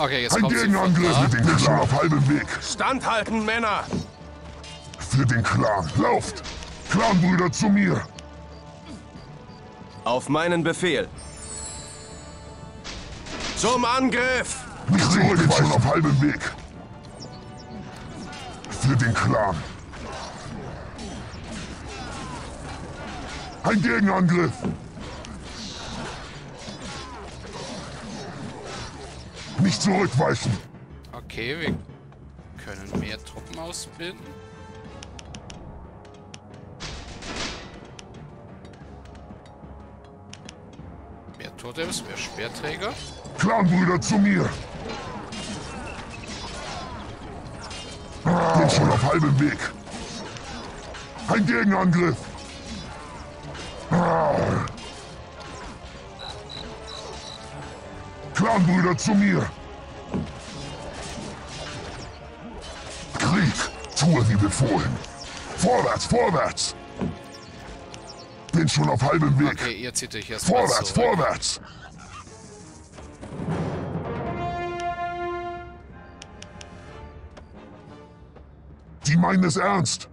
Okay, jetzt Ein kommt sie von Gegenangriff mit den Clan auf halbem Weg. Standhalten, Männer! Für den Clan. Lauft! Clanbrüder zu mir! Auf meinen Befehl. Zum Angriff! Nicht zurück, schon auf halbem Weg. Für den Clan. Ein Gegenangriff. Nicht zurückweichen. Okay, wir können mehr Truppen ausbilden. Mehr Totems, mehr Speerträger. Clanbrüder zu mir. Bin schon auf halbem Weg. Ein Gegenangriff. Clanbrüder zu mir. Krieg, tue wie befohlen. Vorwärts, vorwärts. Bin schon auf halbem Weg. Okay, ihr zieht euch erstmal Vorwärts, zurück. vorwärts! Die meinen es ernst.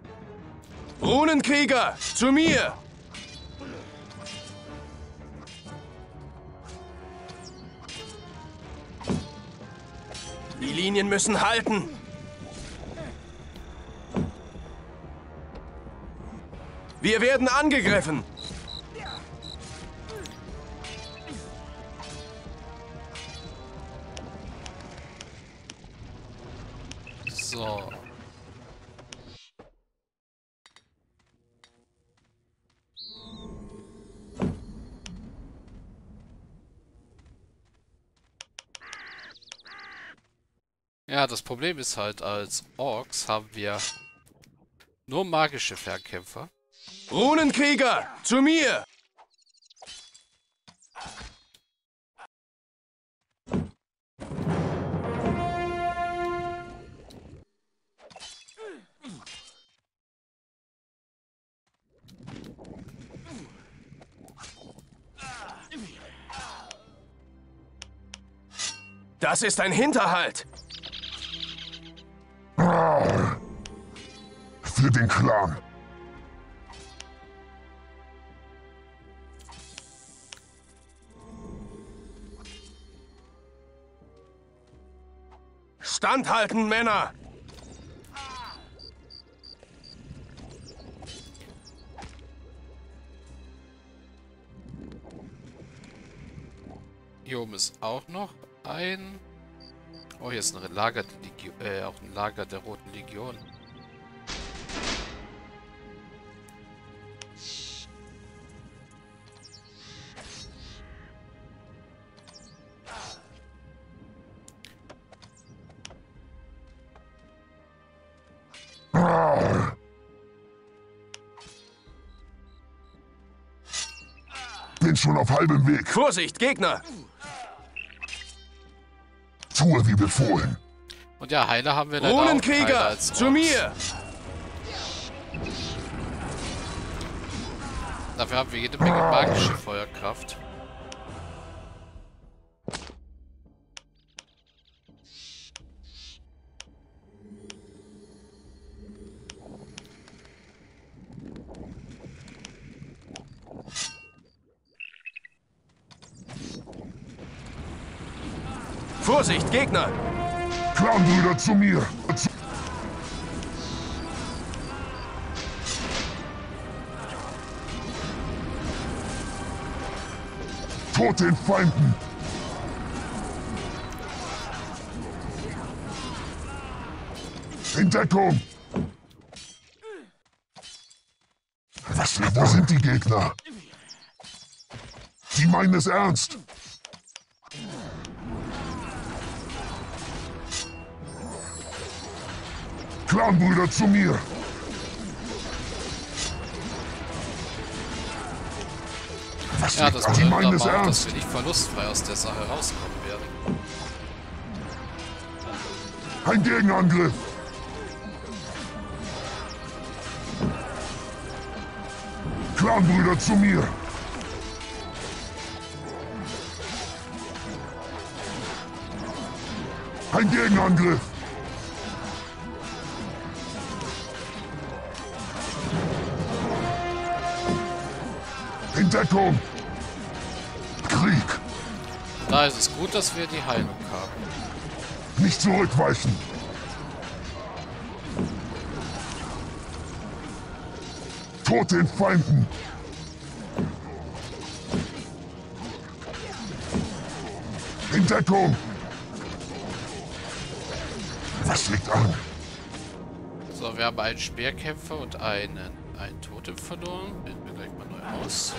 Runenkrieger, zu mir! Die Linien müssen halten. Wir werden angegriffen. Ja, das Problem ist halt, als Orks haben wir nur magische Fernkämpfer. Runenkrieger, zu mir! Das ist ein Hinterhalt. Für den Clan. Standhalten, Männer! Hier oben ist auch noch ein... Oh, hier ist ein Lager der Legio äh, auch ein Lager der Roten Legion. Bin schon auf halbem Weg. Vorsicht, Gegner! Tue wie befohlen. Und ja, Heiler haben wir leider auch Runenkrieger, als zu mir! Dafür haben wir jede Menge magische Feuerkraft. Vorsicht, Gegner! Clanbrüder zu mir. Zu Tod den Feinden. In Deckung. Was, wo sind die Gegner? Die meinen es ernst. Clanbrüder zu mir. Was Ja, das bedeutet aber auch, dass wir nicht verlustfrei aus der Sache rauskommen werden. Ein Gegenangriff. Clanbrüder zu mir. Ein Gegenangriff! Deckung! Krieg! Da ist es gut, dass wir die Heilung haben. Nicht zurückweichen! Tod den Feinden! In Deckung! Was liegt an? So, wir haben einen Speerkämpfer und einen, einen Totem verloren. Bilden wir gleich mal neu aus.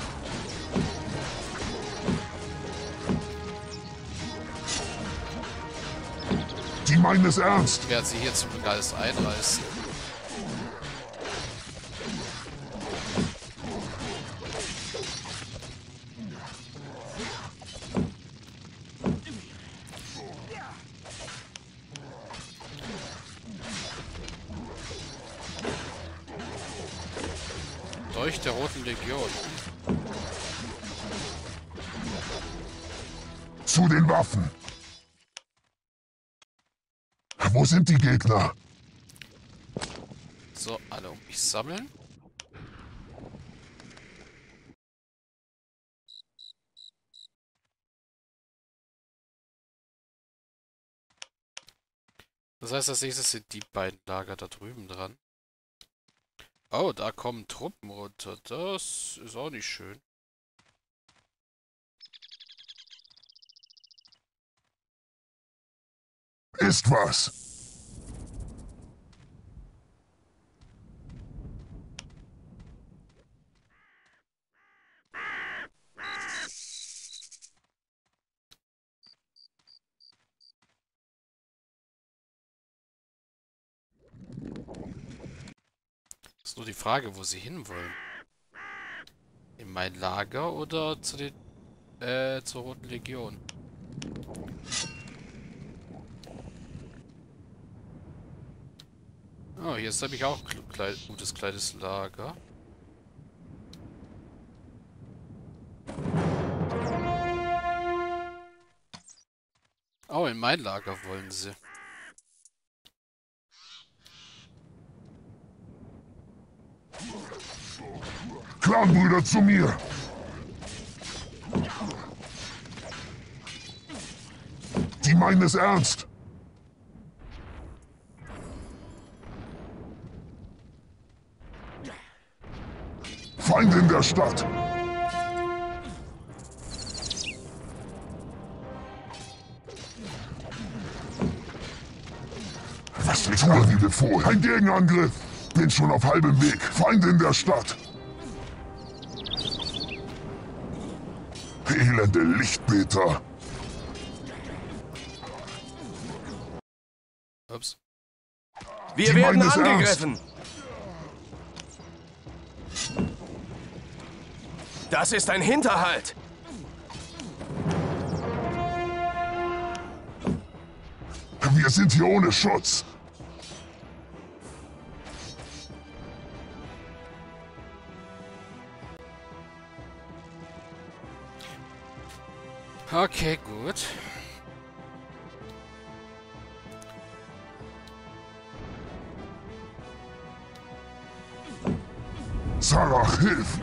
Die meinen es ernst! Ich werde sie hier zum Geist einreißen. Dolch der Roten Legion. Zu den Waffen! Wo sind die Gegner? So, alle um mich sammeln. Das heißt, als nächstes sind die beiden Lager da drüben dran. Oh, da kommen Truppen runter. Das ist auch nicht schön. Ist was! Nur die Frage, wo sie hinwollen. In mein Lager oder zu den äh, zur Roten Legion? Oh, hier ist nämlich auch ein klei gutes kleines Lager. Oh, in mein Lager wollen sie. Clanbrüder zu mir! Die meinen es ernst! Feinde in der Stadt! Was liegt an, wie befohlen? Ein Gegenangriff! Bin schon auf halbem Weg. Feinde in der Stadt! Elende Lichtbeter! Ups. Wir Die werden angegriffen. Das ist ein Hinterhalt. Wir sind hier ohne Schutz. Okay, gut. Sarah, hilf!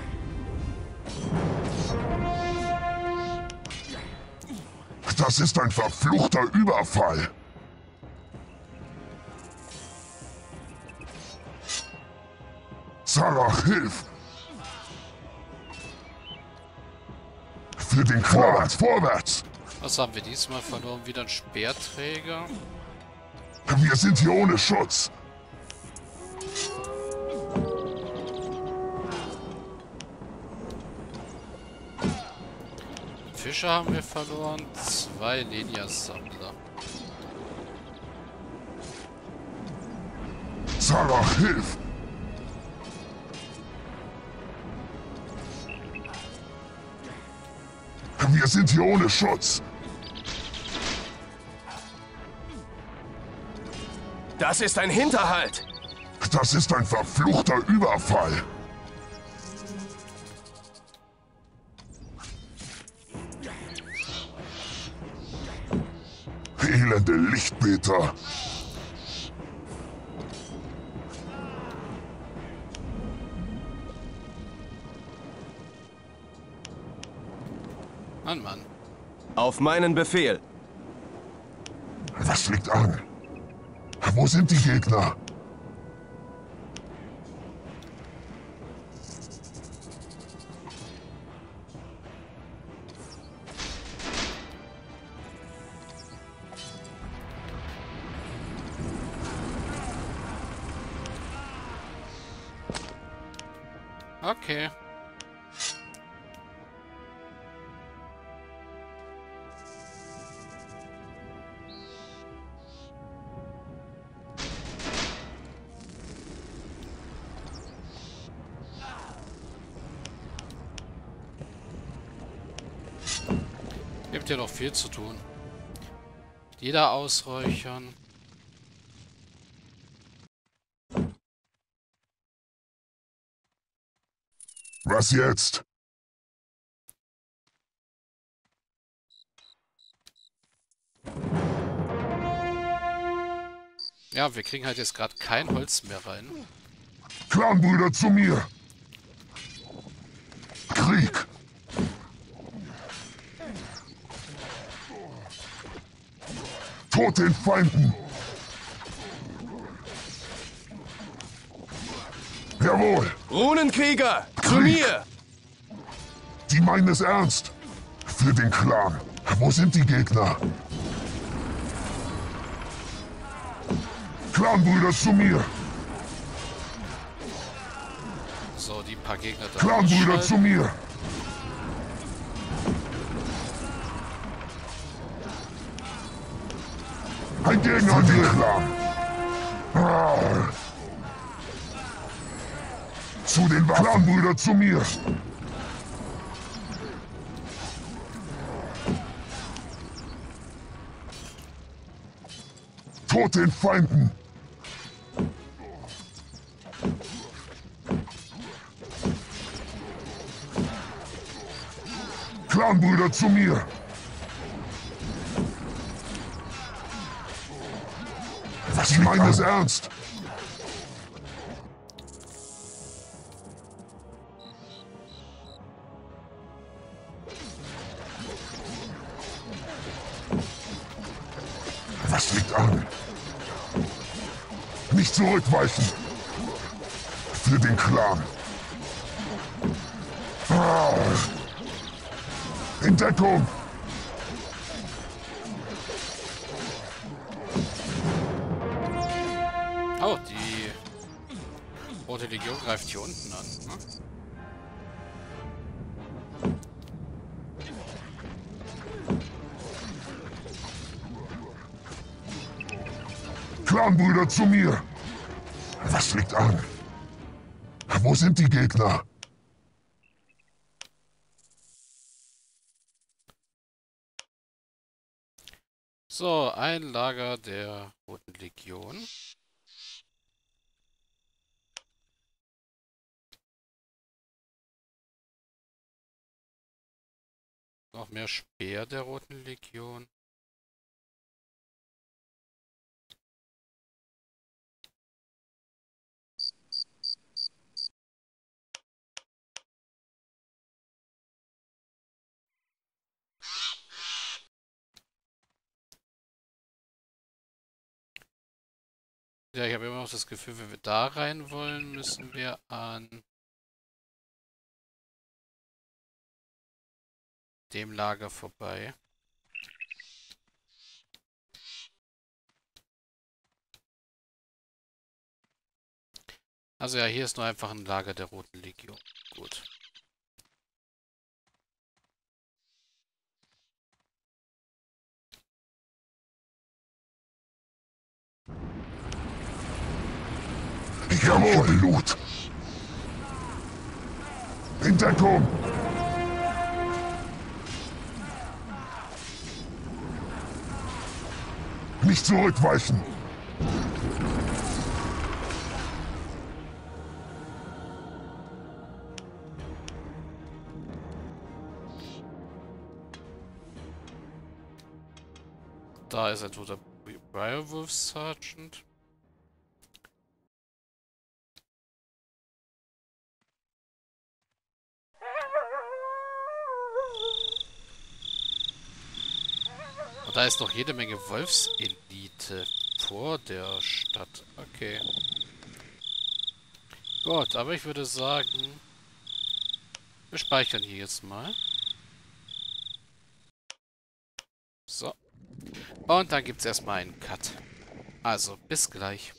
Das ist ein verfluchter Überfall. Sarah, hilf! Für den Vorwärts, vorwärts! Was haben wir diesmal verloren? Wieder ein Speerträger? Wir sind hier ohne Schutz. Fischer haben wir verloren. Zwei Lenias-Sammler. Sarah, hilf! Wir sind hier ohne Schutz. Das ist ein Hinterhalt. Das ist ein verfluchter Überfall. elende Lichtbeter. Mann, Mann. Auf meinen Befehl. Was liegt an? Wo sind die Gegner? Gibt ja noch viel zu tun. Jeder ausräuchern. Was jetzt? Ja, wir kriegen halt jetzt gerade kein Holz mehr rein. Clanbrüder zu mir! Krieg! Tod den Feinden! Jawohl! Runenkrieger, zu Krieg. mir! Die meinen es ernst! Für den Clan! Wo sind die Gegner? Clanbrüder zu mir! So, die paar Gegner da. Clanbrüder zu mir! Ein Gegner an den Clan! Ah. Zu den Waffen! Zu mir! Tod den Feinden! Clanbrüder zu mir! Meine es ernst! Was liegt an? Nicht zurückweichen! Für den Clan! Ah. In Deckung! Greift hier unten an. Ne? Clanbrüder zu mir! Was liegt an? Wo sind die Gegner? So, ein Lager der Roten Legion. Noch mehr Speer der Roten Legion. Ja, ich habe immer noch das Gefühl, wenn wir da rein wollen, müssen wir an dem Lager vorbei. Also ja, hier ist nur einfach ein Lager der Roten Legion. Gut. Jawohl, Blut! In Deckung! Nicht zurückweichen! Da ist ein toter Briarwolf Sergeant. Und da ist noch jede Menge Wolfselite vor der Stadt. Okay. Gut, aber ich würde sagen, wir speichern hier jetzt mal. So. Und dann gibt es erstmal einen Cut. Also, bis gleich.